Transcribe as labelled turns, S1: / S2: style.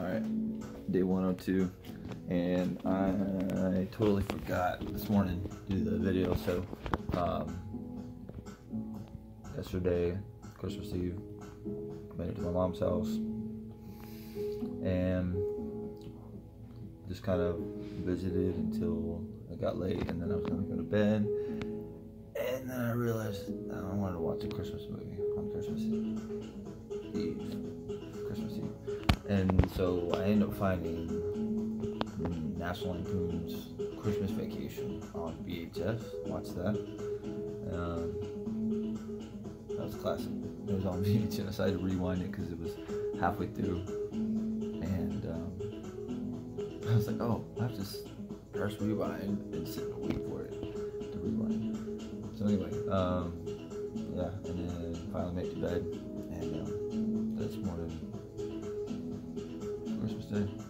S1: Alright, day 102, and I, I totally forgot this morning to do the video, so um, yesterday, Christmas Eve, made it to my mom's house, and just kind of visited until it got late, and then I was gonna go to bed, and then I realized I wanted to watch a Christmas movie on Christmas Eve. And so I ended up finding National Lampoon's Christmas Vacation on VHS. Watch that. Um, that was classic. It was on VHS. I had to rewind it because it was halfway through. And um, I was like, oh, I have to press rewind and sit and wait for it to rewind. So anyway, um, yeah, and then finally made it to bed. And um,